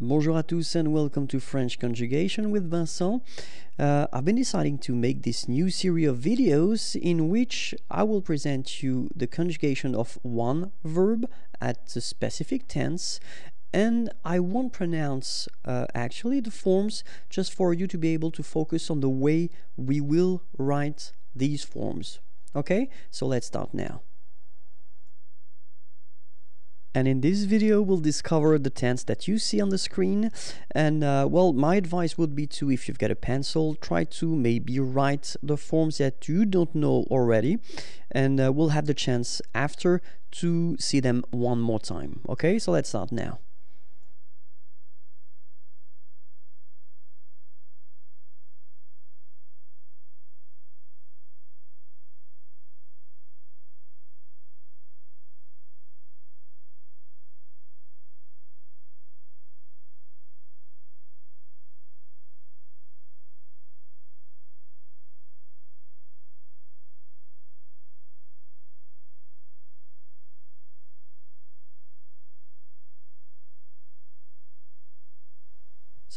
Bonjour à tous and welcome to French Conjugation with Vincent. Uh, I've been deciding to make this new series of videos in which I will present you the conjugation of one verb at a specific tense and I won't pronounce uh, actually the forms just for you to be able to focus on the way we will write these forms. Okay, so let's start now and in this video we'll discover the tense that you see on the screen. And uh, well my advice would be to if you've got a pencil try to maybe write the forms that you don't know already. And uh, we'll have the chance after to see them one more time. Okay? So let's start now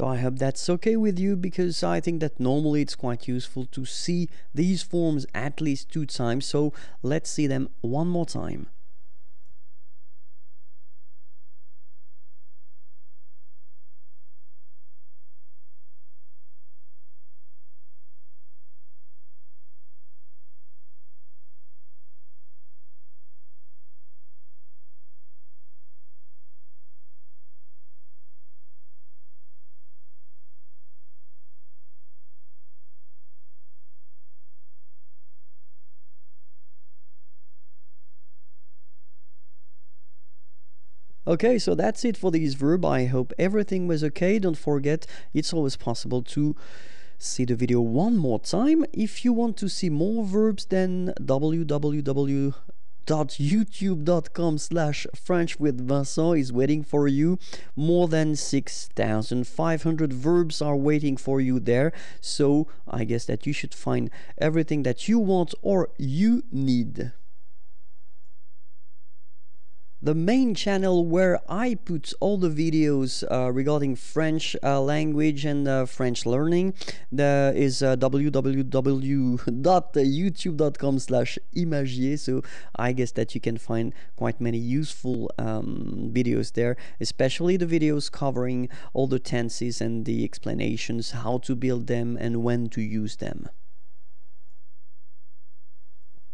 So I hope that's okay with you because I think that normally it's quite useful to see these forms at least two times. So let's see them one more time. Okay, so that's it for this verb. I hope everything was okay. Don't forget, it's always possible to see the video one more time. If you want to see more verbs, then www.youtube.com slash French with Vincent is waiting for you. More than 6,500 verbs are waiting for you there. So I guess that you should find everything that you want or you need the main channel where I put all the videos uh, regarding French uh, language and uh, French learning the, is uh, www.youtube.com slash imagiers. So I guess that you can find quite many useful um, videos there especially the videos covering all the tenses and the explanations how to build them and when to use them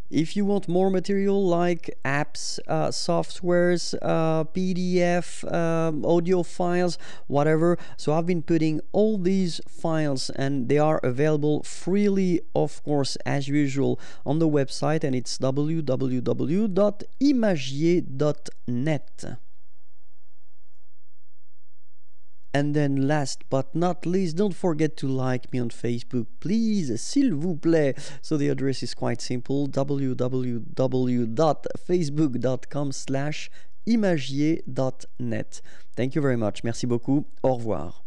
if you want more material like apps, uh, softwares, uh, PDF, um, audio files, whatever, so I've been putting all these files and they are available freely, of course, as usual, on the website, and it's www.imagiers.net. And then last but not least, don't forget to like me on Facebook, please, s'il vous plaît. So the address is quite simple, www.facebook.com slash imagiers.net. Thank you very much. Merci beaucoup. Au revoir.